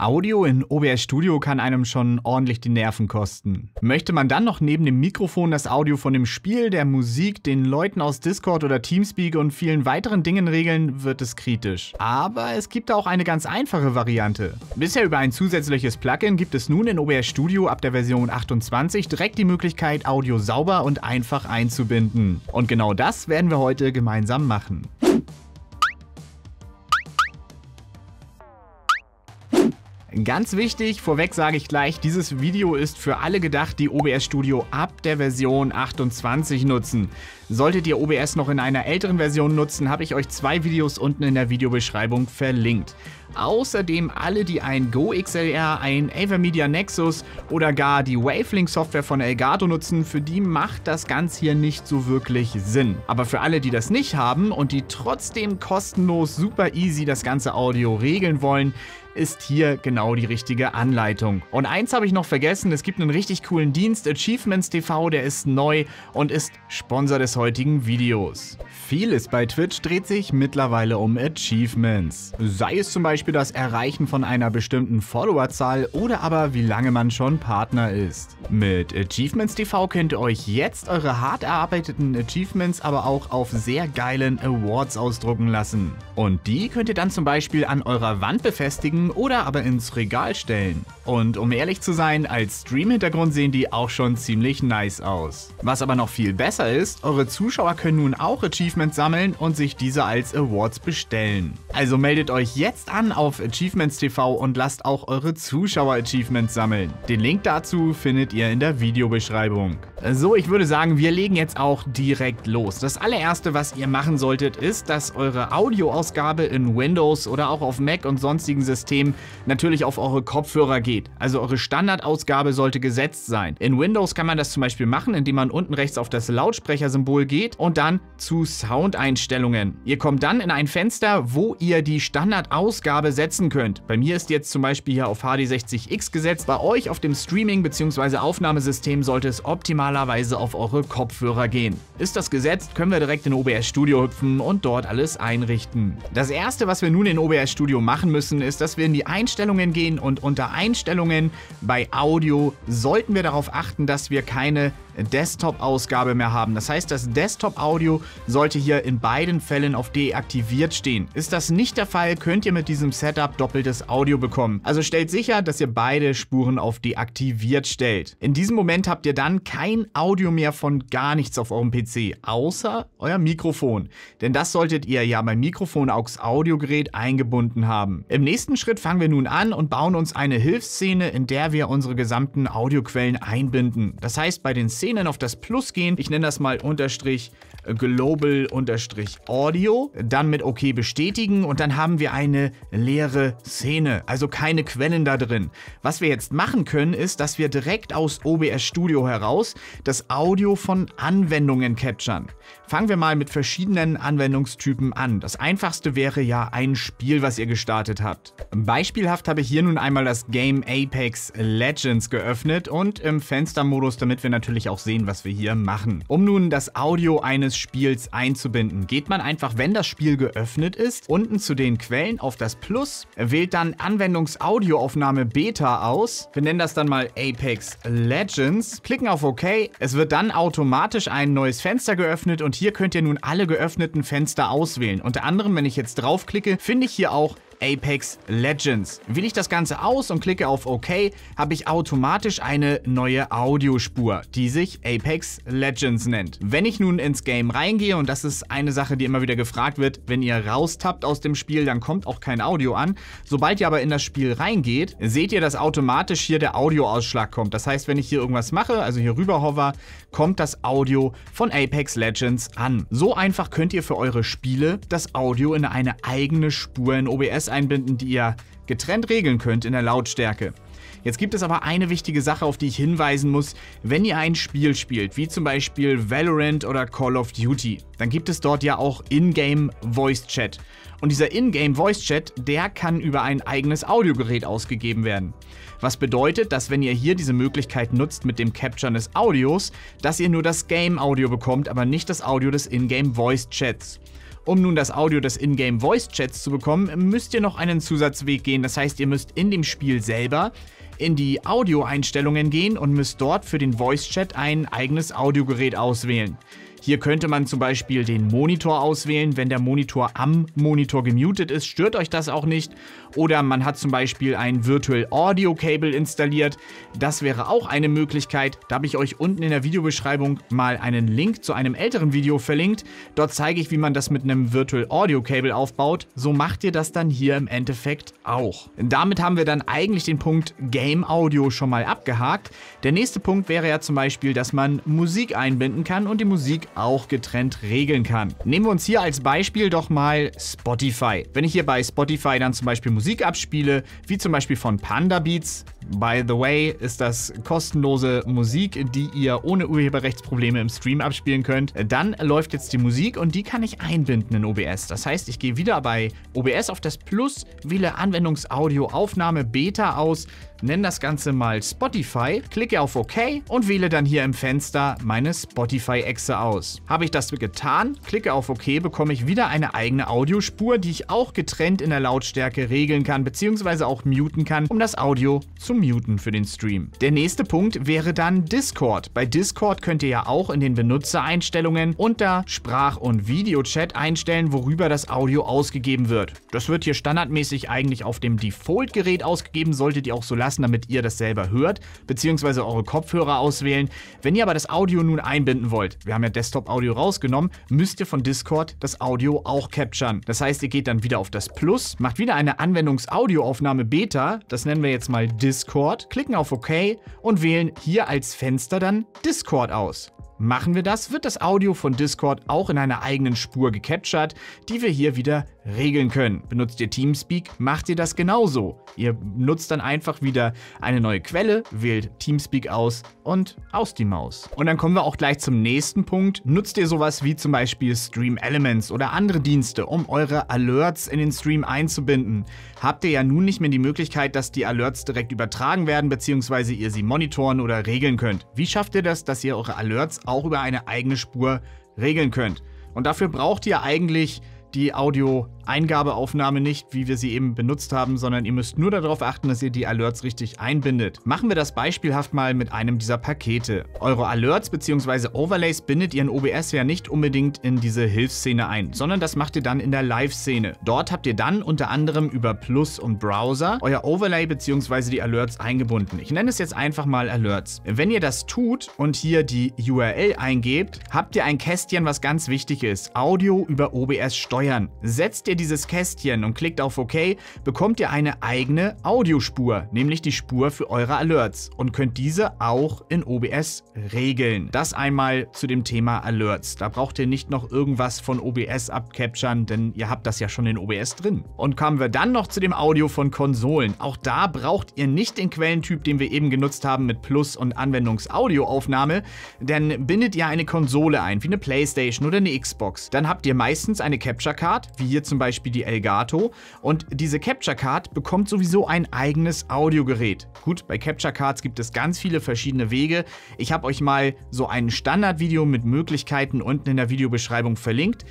Audio in OBS Studio kann einem schon ordentlich die Nerven kosten. Möchte man dann noch neben dem Mikrofon das Audio von dem Spiel, der Musik, den Leuten aus Discord oder Teamspeak und vielen weiteren Dingen regeln, wird es kritisch. Aber es gibt auch eine ganz einfache Variante. Bisher über ein zusätzliches Plugin gibt es nun in OBS Studio ab der Version 28 direkt die Möglichkeit, Audio sauber und einfach einzubinden. Und genau das werden wir heute gemeinsam machen. Ganz wichtig, vorweg sage ich gleich, dieses Video ist für alle gedacht, die OBS Studio ab der Version 28 nutzen. Solltet ihr OBS noch in einer älteren Version nutzen, habe ich euch zwei Videos unten in der Videobeschreibung verlinkt. Außerdem alle, die ein Go XLR, ein Avermedia Nexus oder gar die Wavelink Software von Elgato nutzen, für die macht das Ganze hier nicht so wirklich Sinn. Aber für alle, die das nicht haben und die trotzdem kostenlos super easy das ganze Audio regeln wollen, ist hier genau die richtige Anleitung. Und eins habe ich noch vergessen, es gibt einen richtig coolen Dienst, Achievements TV, der ist neu und ist Sponsor des heutigen Videos. Vieles bei Twitch dreht sich mittlerweile um Achievements. Sei es zum Beispiel das Erreichen von einer bestimmten Followerzahl oder aber wie lange man schon Partner ist. Mit Achievements TV könnt ihr euch jetzt eure hart erarbeiteten Achievements aber auch auf sehr geilen Awards ausdrucken lassen. Und die könnt ihr dann zum Beispiel an eurer Wand befestigen oder aber ins Regal stellen. Und um ehrlich zu sein, als Stream-Hintergrund sehen die auch schon ziemlich nice aus. Was aber noch viel besser ist, eure Zuschauer können nun auch Achievements sammeln und sich diese als Awards bestellen. Also meldet euch jetzt an auf Achievements TV und lasst auch eure Zuschauer Achievements sammeln. Den Link dazu findet ihr in der Videobeschreibung. So, ich würde sagen, wir legen jetzt auch direkt los. Das allererste, was ihr machen solltet, ist, dass eure Audioausgabe in Windows oder auch auf Mac und sonstigen Systemen natürlich auf eure Kopfhörer geht. Also eure Standardausgabe sollte gesetzt sein. In Windows kann man das zum Beispiel machen, indem man unten rechts auf das Lautsprechersymbol geht und dann zu Soundeinstellungen. Ihr kommt dann in ein Fenster, wo ihr die Standardausgabe setzen könnt. Bei mir ist jetzt zum Beispiel hier auf HD60X gesetzt. Bei euch auf dem Streaming- bzw. Aufnahmesystem sollte es optimal optimalerweise auf eure Kopfhörer gehen. Ist das gesetzt, können wir direkt in OBS Studio hüpfen und dort alles einrichten. Das erste, was wir nun in OBS Studio machen müssen, ist, dass wir in die Einstellungen gehen und unter Einstellungen bei Audio sollten wir darauf achten, dass wir keine Desktop-Ausgabe mehr haben. Das heißt, das Desktop-Audio sollte hier in beiden Fällen auf deaktiviert stehen. Ist das nicht der Fall, könnt ihr mit diesem Setup doppeltes Audio bekommen. Also stellt sicher, dass ihr beide Spuren auf deaktiviert stellt. In diesem Moment habt ihr dann kein Audio mehr von gar nichts auf eurem PC, außer euer Mikrofon. Denn das solltet ihr ja beim Mikrofon aux Audiogerät eingebunden haben. Im nächsten Schritt fangen wir nun an und bauen uns eine Hilfsszene, in der wir unsere gesamten Audioquellen einbinden. Das heißt, bei den Szenen auf das Plus gehen. Ich nenne das mal Unterstrich äh, Global Unterstrich Audio. Dann mit OK bestätigen und dann haben wir eine leere Szene, also keine Quellen da drin. Was wir jetzt machen können, ist, dass wir direkt aus OBS Studio heraus das Audio von Anwendungen capturen. Fangen wir mal mit verschiedenen Anwendungstypen an. Das einfachste wäre ja ein Spiel, was ihr gestartet habt. Beispielhaft habe ich hier nun einmal das Game Apex Legends geöffnet und im Fenstermodus, damit wir natürlich auch sehen, was wir hier machen. Um nun das Audio eines Spiels einzubinden, geht man einfach, wenn das Spiel geöffnet ist, unten zu den Quellen auf das Plus, wählt dann Anwendungsaudioaufnahme Beta aus. Wir nennen das dann mal Apex Legends, klicken auf OK. Es wird dann automatisch ein neues Fenster geöffnet und hier könnt ihr nun alle geöffneten Fenster auswählen. Unter anderem, wenn ich jetzt draufklicke, finde ich hier auch Apex Legends. Wähle ich das Ganze aus und klicke auf OK, habe ich automatisch eine neue Audiospur, die sich Apex Legends nennt. Wenn ich nun ins Game reingehe, und das ist eine Sache, die immer wieder gefragt wird, wenn ihr raustappt aus dem Spiel, dann kommt auch kein Audio an. Sobald ihr aber in das Spiel reingeht, seht ihr, dass automatisch hier der Audioausschlag kommt. Das heißt, wenn ich hier irgendwas mache, also hier rüber hover, kommt das Audio von Apex Legends an. So einfach könnt ihr für eure Spiele das Audio in eine eigene Spur in OBS einbinden, die ihr getrennt regeln könnt in der Lautstärke. Jetzt gibt es aber eine wichtige Sache, auf die ich hinweisen muss. Wenn ihr ein Spiel spielt, wie zum Beispiel Valorant oder Call of Duty, dann gibt es dort ja auch Ingame Voice Chat. Und dieser Ingame Voice Chat, der kann über ein eigenes Audiogerät ausgegeben werden. Was bedeutet, dass wenn ihr hier diese Möglichkeit nutzt mit dem Capturen des Audios, dass ihr nur das Game-Audio bekommt, aber nicht das Audio des Ingame Voice Chats. Um nun das Audio des Ingame Voice Chats zu bekommen, müsst ihr noch einen Zusatzweg gehen. Das heißt, ihr müsst in dem Spiel selber in die Audioeinstellungen gehen und müsst dort für den Voice Chat ein eigenes Audiogerät auswählen. Hier könnte man zum Beispiel den Monitor auswählen. Wenn der Monitor am Monitor gemutet ist, stört euch das auch nicht. Oder man hat zum Beispiel ein Virtual Audio Cable installiert. Das wäre auch eine Möglichkeit. Da habe ich euch unten in der Videobeschreibung mal einen Link zu einem älteren Video verlinkt. Dort zeige ich, wie man das mit einem Virtual Audio Cable aufbaut. So macht ihr das dann hier im Endeffekt auch. Damit haben wir dann eigentlich den Punkt Game Audio schon mal abgehakt. Der nächste Punkt wäre ja zum Beispiel, dass man Musik einbinden kann und die Musik auch getrennt regeln kann. Nehmen wir uns hier als Beispiel doch mal Spotify. Wenn ich hier bei Spotify dann zum Beispiel Musik abspiele, wie zum Beispiel von Panda Beats, by the way, ist das kostenlose Musik, die ihr ohne Urheberrechtsprobleme im Stream abspielen könnt. Dann läuft jetzt die Musik und die kann ich einbinden in OBS. Das heißt, ich gehe wieder bei OBS auf das Plus, wähle Anwendungsaudio Aufnahme Beta aus, nenne das Ganze mal Spotify, klicke auf OK und wähle dann hier im Fenster meine Spotify-Exe aus. Habe ich das getan, klicke auf OK, bekomme ich wieder eine eigene Audiospur, die ich auch getrennt in der Lautstärke regeln kann, beziehungsweise auch muten kann, um das Audio zu muten für den Stream. Der nächste Punkt wäre dann Discord. Bei Discord könnt ihr ja auch in den Benutzereinstellungen unter Sprach- und Videochat einstellen, worüber das Audio ausgegeben wird. Das wird hier standardmäßig eigentlich auf dem Default-Gerät ausgegeben, solltet ihr auch so lassen lassen, damit ihr das selber hört, beziehungsweise eure Kopfhörer auswählen. Wenn ihr aber das Audio nun einbinden wollt, wir haben ja Desktop-Audio rausgenommen, müsst ihr von Discord das Audio auch capturen. Das heißt, ihr geht dann wieder auf das Plus, macht wieder eine Anwendungsaudioaufnahme Beta, das nennen wir jetzt mal Discord, klicken auf OK und wählen hier als Fenster dann Discord aus. Machen wir das, wird das Audio von Discord auch in einer eigenen Spur gecaptured, die wir hier wieder regeln können. Benutzt ihr Teamspeak, macht ihr das genauso. Ihr nutzt dann einfach wieder eine neue Quelle, wählt Teamspeak aus und aus die Maus. Und dann kommen wir auch gleich zum nächsten Punkt. Nutzt ihr sowas wie zum Beispiel Stream Elements oder andere Dienste, um eure Alerts in den Stream einzubinden? Habt ihr ja nun nicht mehr die Möglichkeit, dass die Alerts direkt übertragen werden, beziehungsweise ihr sie monitoren oder regeln könnt. Wie schafft ihr das, dass ihr eure Alerts auch über eine eigene Spur regeln könnt. Und dafür braucht ihr eigentlich die Audio-Eingabeaufnahme nicht, wie wir sie eben benutzt haben, sondern ihr müsst nur darauf achten, dass ihr die Alerts richtig einbindet. Machen wir das beispielhaft mal mit einem dieser Pakete. Eure Alerts bzw. Overlays bindet ihr in OBS ja nicht unbedingt in diese Hilfsszene ein, sondern das macht ihr dann in der Live-Szene. Dort habt ihr dann unter anderem über Plus und Browser euer Overlay bzw. die Alerts eingebunden. Ich nenne es jetzt einfach mal Alerts. Wenn ihr das tut und hier die URL eingebt, habt ihr ein Kästchen, was ganz wichtig ist. Audio über OBS steuern. Setzt ihr dieses Kästchen und klickt auf OK, bekommt ihr eine eigene Audiospur, nämlich die Spur für eure Alerts und könnt diese auch in OBS regeln. Das einmal zu dem Thema Alerts. Da braucht ihr nicht noch irgendwas von OBS abcapturen, denn ihr habt das ja schon in OBS drin. Und kommen wir dann noch zu dem Audio von Konsolen. Auch da braucht ihr nicht den Quellentyp, den wir eben genutzt haben mit Plus- und Anwendungsaudioaufnahme, denn bindet ihr eine Konsole ein, wie eine Playstation oder eine Xbox, dann habt ihr meistens eine Capture Card, wie hier zum Beispiel die Elgato. Und diese Capture Card bekommt sowieso ein eigenes Audiogerät. Gut, bei Capture Cards gibt es ganz viele verschiedene Wege. Ich habe euch mal so ein Standardvideo mit Möglichkeiten unten in der Videobeschreibung verlinkt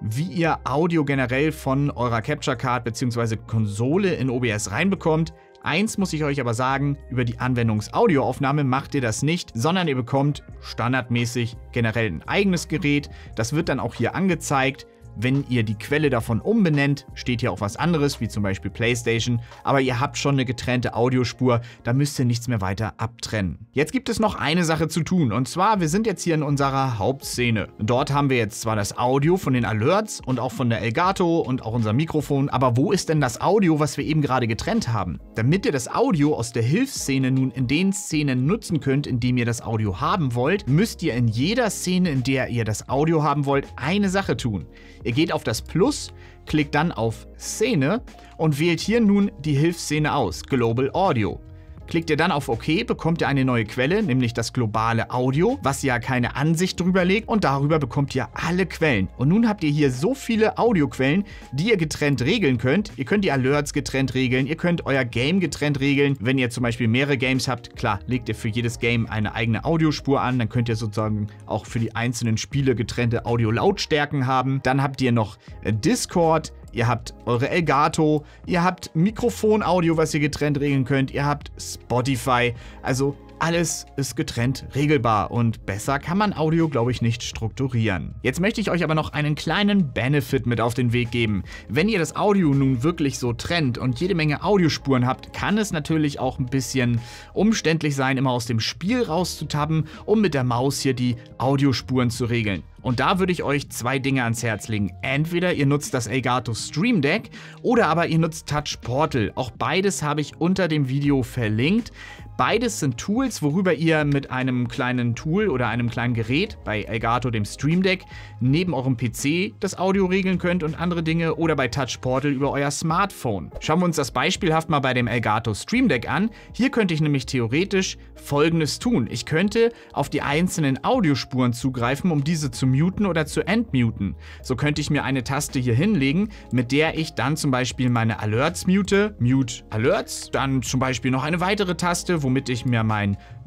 wie ihr Audio generell von eurer Capture Card bzw. Konsole in OBS reinbekommt. Eins muss ich euch aber sagen, über die Anwendungsaudioaufnahme macht ihr das nicht, sondern ihr bekommt standardmäßig generell ein eigenes Gerät. Das wird dann auch hier angezeigt. Wenn ihr die Quelle davon umbenennt, steht hier auch was anderes, wie zum Beispiel PlayStation, aber ihr habt schon eine getrennte Audiospur, da müsst ihr nichts mehr weiter abtrennen. Jetzt gibt es noch eine Sache zu tun, und zwar, wir sind jetzt hier in unserer Hauptszene. Dort haben wir jetzt zwar das Audio von den Alerts und auch von der Elgato und auch unser Mikrofon, aber wo ist denn das Audio, was wir eben gerade getrennt haben? Damit ihr das Audio aus der Hilfsszene nun in den Szenen nutzen könnt, in dem ihr das Audio haben wollt, müsst ihr in jeder Szene, in der ihr das Audio haben wollt, eine Sache tun. Ihr geht auf das Plus, klickt dann auf Szene und wählt hier nun die Hilfsszene aus, Global Audio. Klickt ihr dann auf OK, bekommt ihr eine neue Quelle, nämlich das globale Audio, was ja keine Ansicht drüber legt und darüber bekommt ihr alle Quellen. Und nun habt ihr hier so viele Audioquellen, die ihr getrennt regeln könnt. Ihr könnt die Alerts getrennt regeln, ihr könnt euer Game getrennt regeln. Wenn ihr zum Beispiel mehrere Games habt, klar, legt ihr für jedes Game eine eigene Audiospur an, dann könnt ihr sozusagen auch für die einzelnen Spiele getrennte Audio-Lautstärken haben. Dann habt ihr noch äh, Discord, Ihr habt eure Elgato, ihr habt Mikrofonaudio, was ihr getrennt regeln könnt, ihr habt Spotify. Also alles ist getrennt regelbar und besser kann man Audio, glaube ich, nicht strukturieren. Jetzt möchte ich euch aber noch einen kleinen Benefit mit auf den Weg geben. Wenn ihr das Audio nun wirklich so trennt und jede Menge Audiospuren habt, kann es natürlich auch ein bisschen umständlich sein, immer aus dem Spiel rauszutappen, um mit der Maus hier die Audiospuren zu regeln. Und da würde ich euch zwei Dinge ans Herz legen. Entweder ihr nutzt das Elgato Stream Deck oder aber ihr nutzt Touch Portal. Auch beides habe ich unter dem Video verlinkt. Beides sind Tools, worüber ihr mit einem kleinen Tool oder einem kleinen Gerät, bei Elgato dem Stream Deck, neben eurem PC das Audio regeln könnt und andere Dinge oder bei Touch Portal über euer Smartphone. Schauen wir uns das beispielhaft mal bei dem Elgato Stream Deck an. Hier könnte ich nämlich theoretisch folgendes tun. Ich könnte auf die einzelnen Audiospuren zugreifen, um diese zu muten oder zu entmuten. So könnte ich mir eine Taste hier hinlegen, mit der ich dann zum Beispiel meine Alerts mute, Mute Alerts, dann zum Beispiel noch eine weitere Taste, wo womit ich mir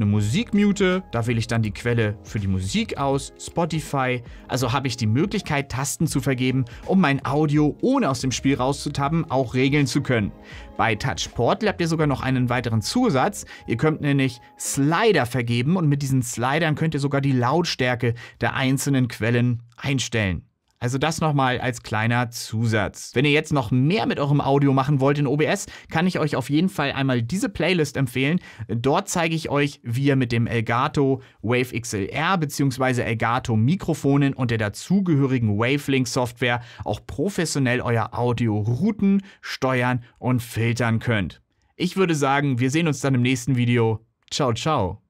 meine Musik mute. Da wähle ich dann die Quelle für die Musik aus, Spotify. Also habe ich die Möglichkeit, Tasten zu vergeben, um mein Audio ohne aus dem Spiel rauszutappen auch regeln zu können. Bei Touch Portal habt ihr sogar noch einen weiteren Zusatz. Ihr könnt nämlich Slider vergeben und mit diesen Slidern könnt ihr sogar die Lautstärke der einzelnen Quellen einstellen. Also das nochmal als kleiner Zusatz. Wenn ihr jetzt noch mehr mit eurem Audio machen wollt in OBS, kann ich euch auf jeden Fall einmal diese Playlist empfehlen. Dort zeige ich euch, wie ihr mit dem Elgato Wave XLR bzw. Elgato Mikrofonen und der dazugehörigen Wavelink Software auch professionell euer Audio routen, steuern und filtern könnt. Ich würde sagen, wir sehen uns dann im nächsten Video. Ciao, ciao.